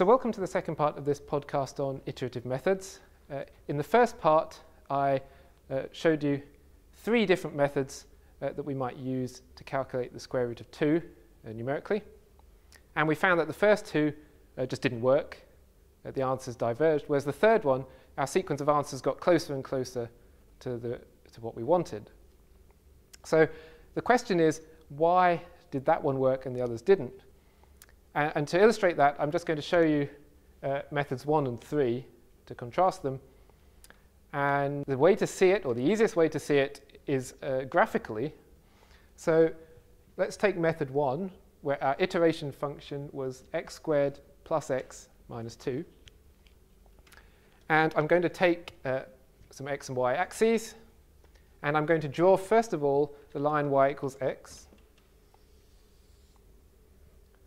So welcome to the second part of this podcast on iterative methods. Uh, in the first part, I uh, showed you three different methods uh, that we might use to calculate the square root of 2 uh, numerically. And we found that the first two uh, just didn't work. Uh, the answers diverged, whereas the third one, our sequence of answers got closer and closer to, the, to what we wanted. So the question is, why did that one work and the others didn't? And, and to illustrate that, I'm just going to show you uh, methods one and three to contrast them. And the way to see it, or the easiest way to see it, is uh, graphically. So let's take method one, where our iteration function was x squared plus x minus 2. And I'm going to take uh, some x and y axes, and I'm going to draw, first of all, the line y equals x.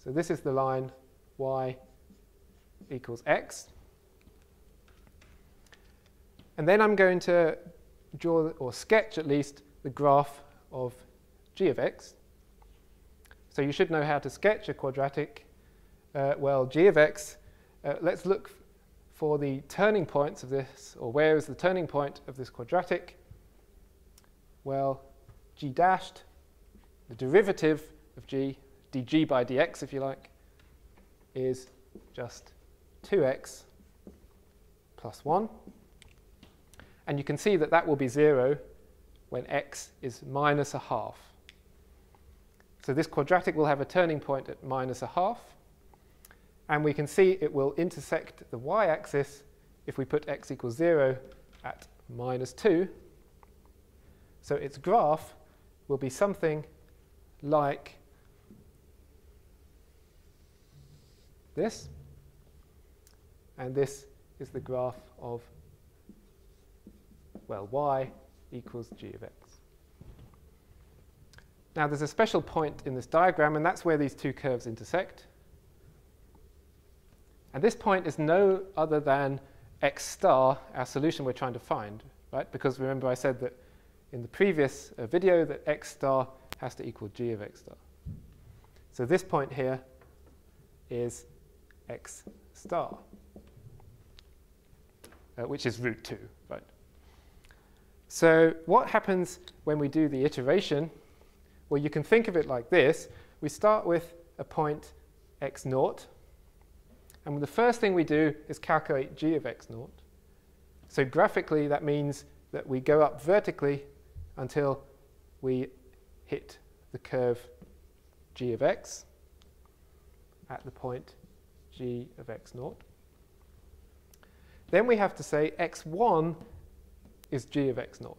So this is the line y equals x. And then I'm going to draw, or sketch at least, the graph of g of x. So you should know how to sketch a quadratic. Uh, well, g of x, uh, let's look for the turning points of this, or where is the turning point of this quadratic? Well, g dashed, the derivative of g dg by dx, if you like, is just 2x plus 1. And you can see that that will be 0 when x is minus a half. So this quadratic will have a turning point at minus a half. And we can see it will intersect the y-axis if we put x equals 0 at minus 2. So its graph will be something like this. And this is the graph of, well, y equals g of x. Now there's a special point in this diagram, and that's where these two curves intersect. And this point is no other than x star, our solution we're trying to find, right? Because remember I said that in the previous uh, video that x star has to equal g of x star. So this point here is x star, uh, which is root 2, right? So what happens when we do the iteration? Well, you can think of it like this. We start with a point x naught, and the first thing we do is calculate g of x naught. So graphically, that means that we go up vertically until we hit the curve g of x at the point g of x naught. Then we have to say x1 is g of x naught.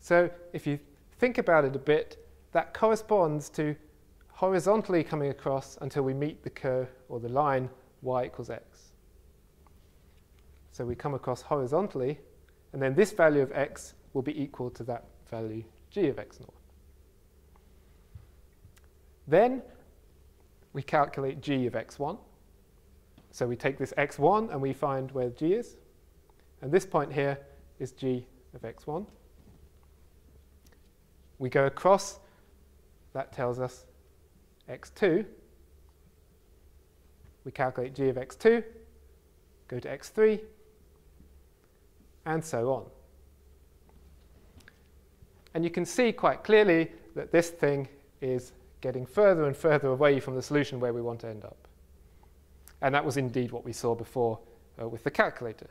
So if you think about it a bit, that corresponds to horizontally coming across until we meet the curve or the line y equals x. So we come across horizontally, and then this value of x will be equal to that value g of x naught. Then we calculate g of x1. So we take this x1 and we find where g is. And this point here is g of x1. We go across, that tells us x2. We calculate g of x2, go to x3, and so on. And you can see quite clearly that this thing is getting further and further away from the solution where we want to end up. And that was indeed what we saw before uh, with the calculator.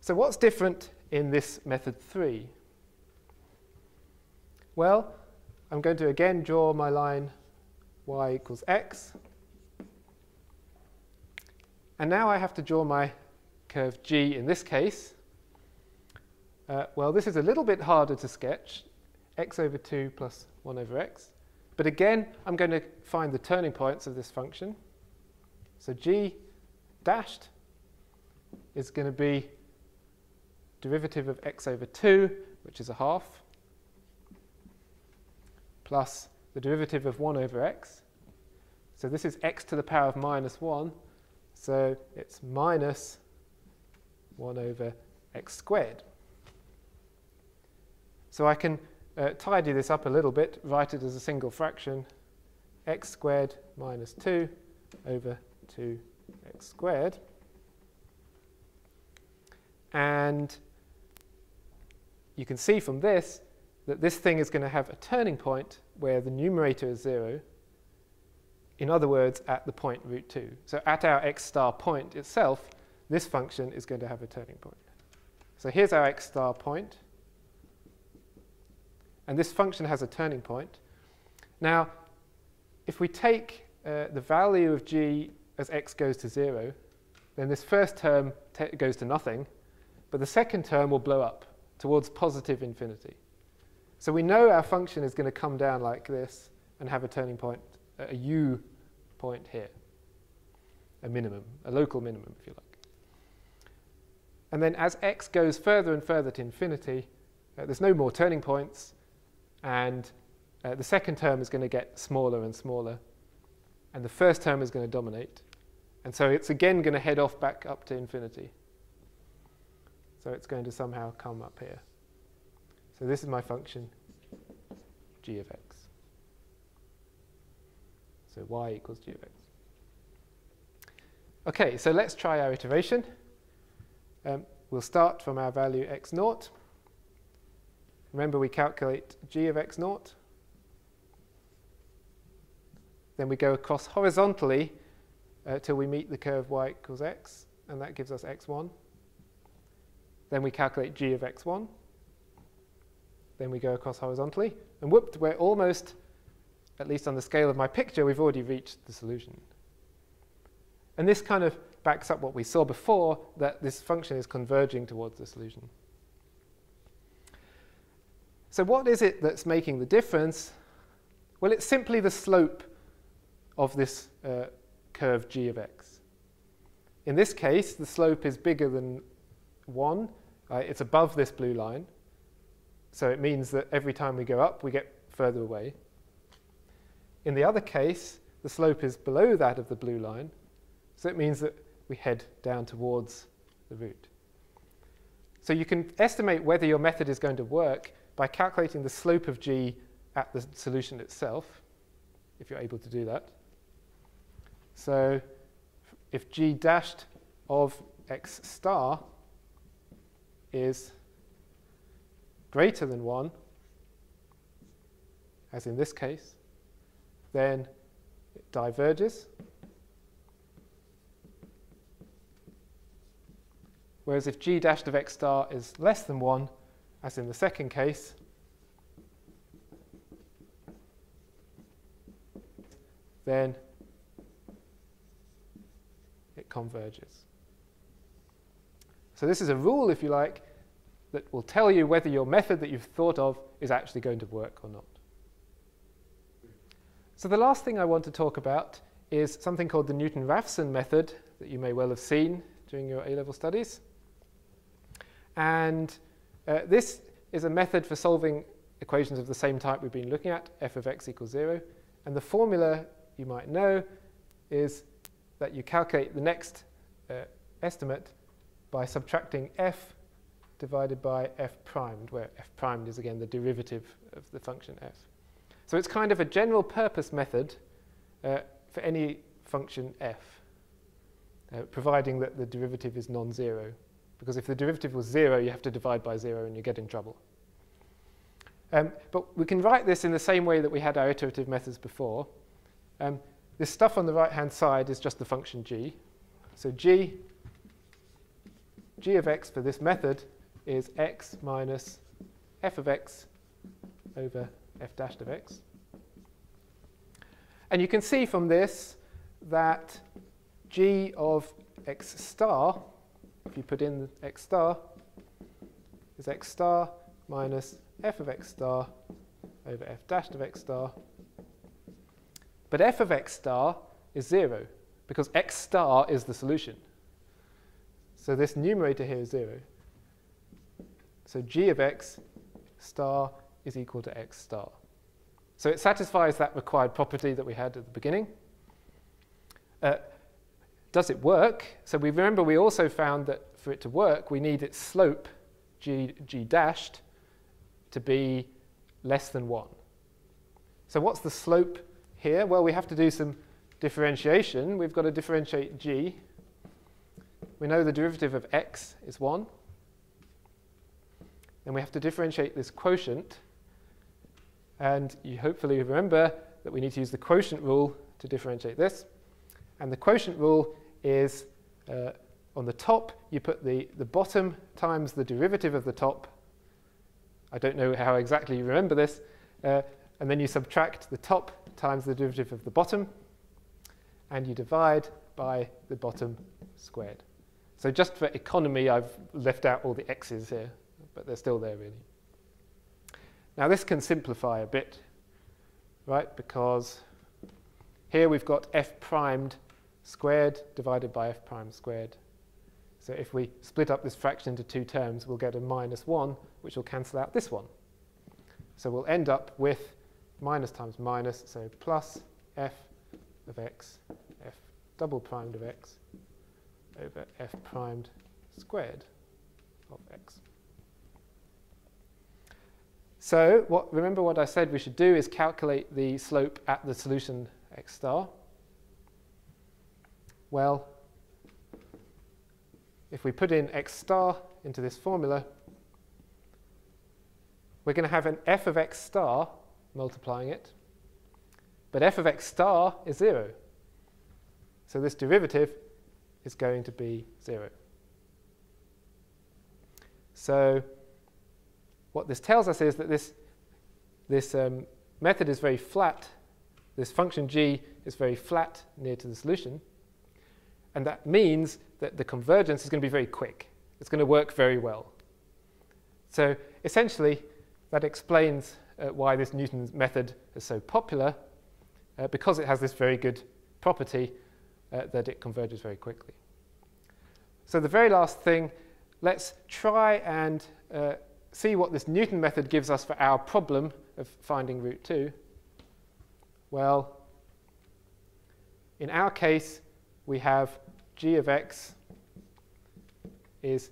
So what's different in this method 3? Well, I'm going to again draw my line y equals x. And now I have to draw my curve g in this case. Uh, well, this is a little bit harder to sketch, x over 2 plus 1 over x. But again, I'm going to find the turning points of this function. So g dashed is going to be derivative of x over 2, which is a half, plus the derivative of 1 over x. So this is x to the power of minus 1. So it's minus 1 over x squared. So I can uh, tidy this up a little bit, write it as a single fraction, x squared minus 2 over 2x squared. And you can see from this that this thing is going to have a turning point where the numerator is 0. In other words, at the point root 2. So at our x star point itself, this function is going to have a turning point. So here's our x star point. And this function has a turning point. Now, if we take uh, the value of g as x goes to 0, then this first term goes to nothing, but the second term will blow up towards positive infinity. So we know our function is going to come down like this and have a turning point, a u point here, a minimum, a local minimum, if you like. And then as x goes further and further to infinity, uh, there's no more turning points, and uh, the second term is going to get smaller and smaller, and the first term is going to dominate. And so it's again going to head off back up to infinity. So it's going to somehow come up here. So this is my function g of x. So y equals g of x. Okay, so let's try our iteration. Um, we'll start from our value x naught. Remember we calculate g of x naught. Then we go across horizontally uh, till we meet the curve y equals x, and that gives us x1. Then we calculate g of x1. Then we go across horizontally. And whooped, we're almost, at least on the scale of my picture, we've already reached the solution. And this kind of backs up what we saw before, that this function is converging towards the solution. So what is it that's making the difference? Well, it's simply the slope of this uh, curve g of x. In this case, the slope is bigger than 1. Uh, it's above this blue line. So it means that every time we go up, we get further away. In the other case, the slope is below that of the blue line. So it means that we head down towards the root. So you can estimate whether your method is going to work by calculating the slope of g at the solution itself, if you're able to do that. So if g dashed of x star is greater than 1, as in this case, then it diverges. Whereas if g dashed of x star is less than 1, as in the second case, then it converges. So this is a rule, if you like, that will tell you whether your method that you've thought of is actually going to work or not. So the last thing I want to talk about is something called the Newton-Raphson method that you may well have seen during your A-level studies. And uh, this is a method for solving equations of the same type we've been looking at, f of x equals 0. And the formula you might know is that you calculate the next uh, estimate by subtracting f divided by f primed, where f primed is again the derivative of the function f. So it's kind of a general purpose method uh, for any function f, uh, providing that the derivative is non-zero. Because if the derivative was zero, you have to divide by zero and you get in trouble. Um, but we can write this in the same way that we had our iterative methods before. Um, this stuff on the right-hand side is just the function g. So g, g of x for this method is x minus f of x over f dashed of x. And you can see from this that g of x star, if you put in x star, is x star minus f of x star over f dashed of x star. But f of x star is 0, because x star is the solution. So this numerator here is 0. So g of x star is equal to x star. So it satisfies that required property that we had at the beginning. Uh, does it work? So we remember we also found that for it to work, we need its slope, g, g dashed, to be less than 1. So what's the slope here? Well, we have to do some differentiation, we've got to differentiate g. We know the derivative of x is 1. Then we have to differentiate this quotient. And you hopefully remember that we need to use the quotient rule to differentiate this. And the quotient rule is uh, on the top, you put the, the bottom times the derivative of the top. I don't know how exactly you remember this. Uh, and then you subtract the top times the derivative of the bottom, and you divide by the bottom squared. So just for economy, I've left out all the x's here, but they're still there really. Now this can simplify a bit, right? Because here we've got f primed squared divided by f prime squared. So if we split up this fraction into two terms, we'll get a minus 1, which will cancel out this one. So we'll end up with minus times minus, so plus f of x, f double primed of x, over f primed squared of x. So what, remember what I said we should do is calculate the slope at the solution x star. Well, if we put in x star into this formula, we're going to have an f of x star multiplying it, but f of x star is 0. So this derivative is going to be 0. So what this tells us is that this, this um, method is very flat. This function g is very flat near to the solution. And that means that the convergence is going to be very quick. It's going to work very well. So essentially, that explains uh, why this Newton's method is so popular, uh, because it has this very good property uh, that it converges very quickly. So the very last thing, let's try and uh, see what this Newton method gives us for our problem of finding root 2. Well, in our case, we have g of x is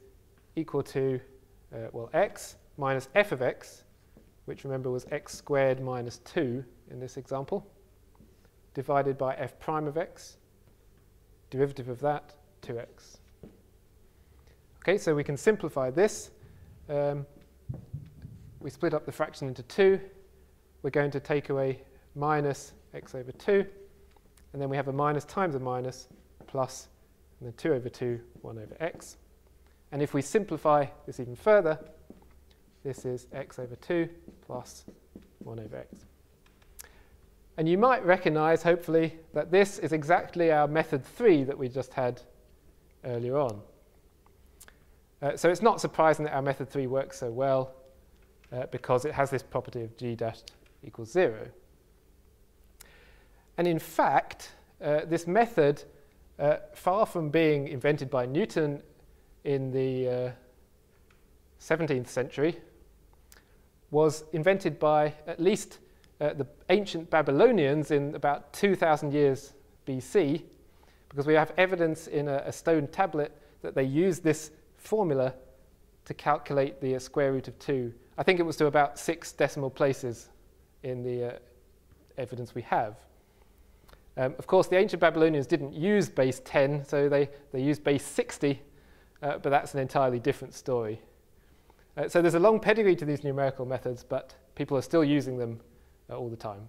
equal to, uh, well, x minus f of x, which remember was x squared minus 2 in this example, divided by f prime of x, derivative of that, 2x. Okay, so we can simplify this. Um, we split up the fraction into 2. We're going to take away minus x over 2, and then we have a minus times a minus plus, and then 2 over 2, 1 over x. And if we simplify this even further, this is x over 2 plus 1 over x. And you might recognize, hopefully, that this is exactly our method 3 that we just had earlier on. Uh, so it's not surprising that our method 3 works so well uh, because it has this property of g dash equals 0. And in fact, uh, this method, uh, far from being invented by Newton in the 17th uh, century, was invented by at least uh, the ancient Babylonians in about 2,000 years BC, because we have evidence in a, a, stone tablet that they used this formula to calculate the uh, square root of 2. I think it was to about six decimal places in the uh, evidence we have. Um, of course, the ancient Babylonians didn't use base 10, so they, they used base 60, uh, but that's an entirely different story. Uh, so there's a long pedigree to these numerical methods, but people are still using them uh, all the time.